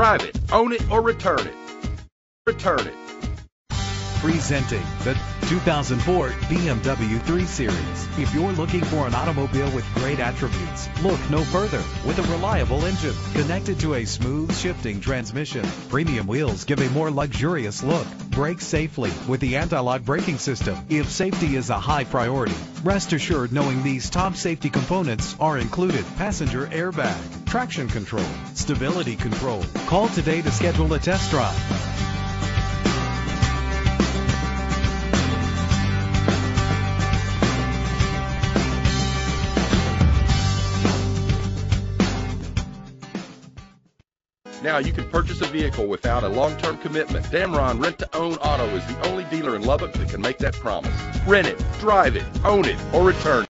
drive it, own it, or return it. Return it. Presenting the 2004 BMW 3 Series. If you're looking for an automobile with great attributes, look no further. With a reliable engine connected to a smooth shifting transmission, premium wheels give a more luxurious look. Brake safely with the anti-lock braking system. If safety is a high priority, rest assured knowing these top safety components are included. Passenger airbag, traction control, stability control. Call today to schedule a test drive. Now you can purchase a vehicle without a long-term commitment. Damron Rent to Own Auto is the only dealer in Lubbock that can make that promise. Rent it, drive it, own it, or return it.